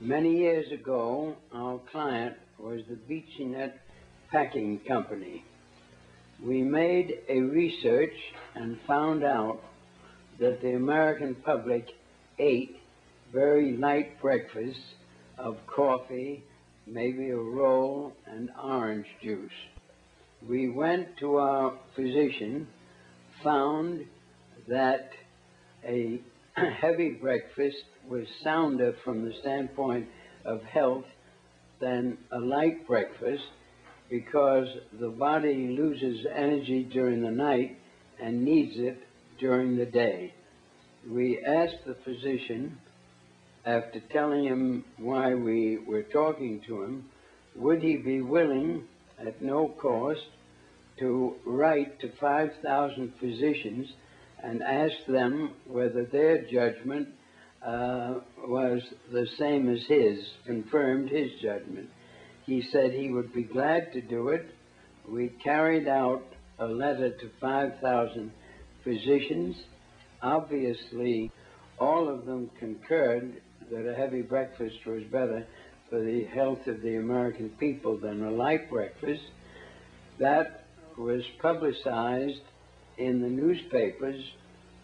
Many years ago, our client was the Beech-Nut Packing Company. We made a research and found out that the American public ate very light breakfasts of coffee, maybe a roll, and orange juice. We went to our physician, found that a heavy breakfast was sounder from the standpoint of health than a light breakfast because the body loses energy during the night and needs it during the day. We asked the physician, after telling him why we were talking to him, would he be willing, at no cost, to write to 5,000 physicians and asked them whether their judgment uh, was the same as his, confirmed his judgment. He said he would be glad to do it. We carried out a letter to 5,000 physicians. Obviously, all of them concurred that a heavy breakfast was better for the health of the American people than a light breakfast. That was publicized in the newspapers,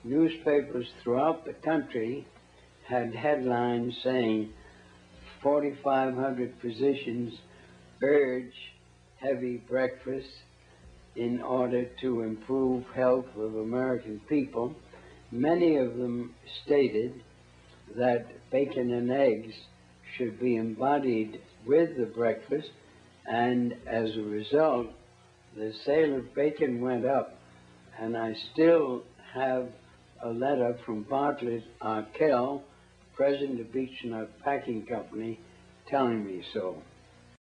newspapers throughout the country had headlines saying 4,500 physicians urge heavy breakfast in order to improve health of American people. Many of them stated that bacon and eggs should be embodied with the breakfast, and as a result, the sale of bacon went up and I still have a letter from Bartlett Arkell, president of Beech-Nut Packing Company, telling me so.